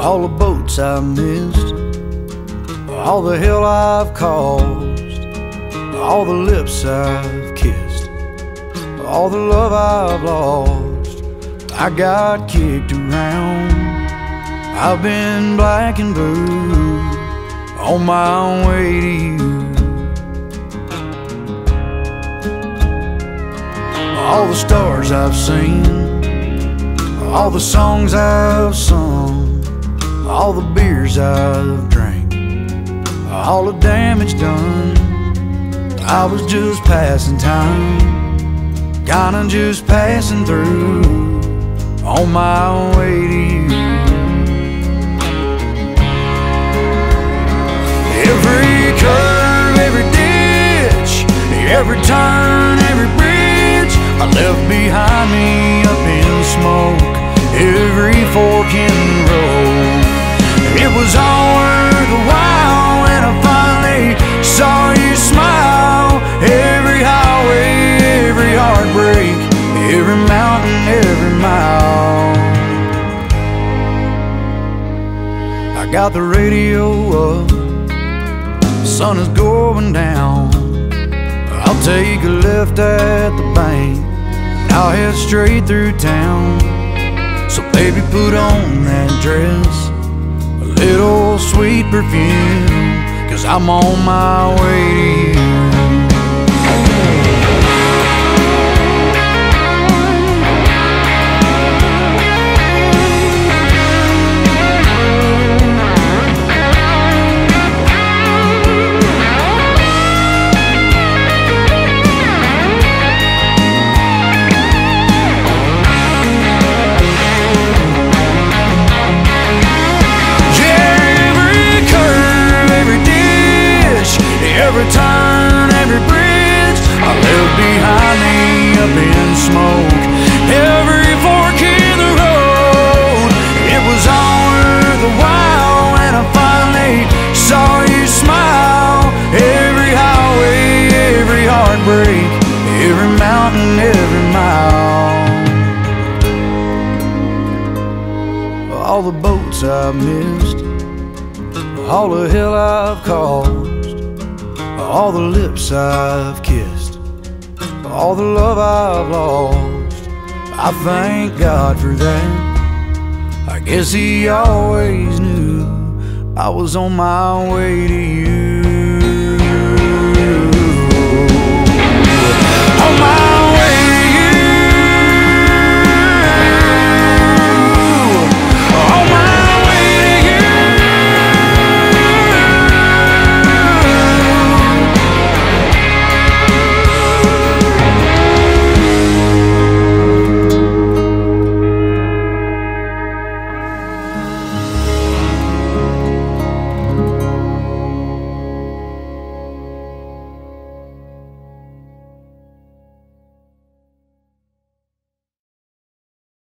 all the boats I've missed, all the hell I've caused, all the lips I've kissed, all the love I've lost. I got kicked around, I've been black and blue on my way to you. All the stars I've seen, all the songs I've sung, all the beers I've drank, all the damage done. I was just passing time, kinda just passing through on my way to you. Every curve, every ditch, every turn, was all worth the while when I finally saw you smile. Every highway, every heartbreak, every mountain, every mile. I got the radio up the sun is going down. I'll take a left at the bank, and I'll head straight through town. So baby, put on that dress, a little sweet perfume, cause I'm on my way heartbreak, every mountain, every mile. All the boats I've missed, all the hell I've caused, all the lips I've kissed, all the love I've lost. I thank God for that. I guess He always knew I was on my way to you. Oh my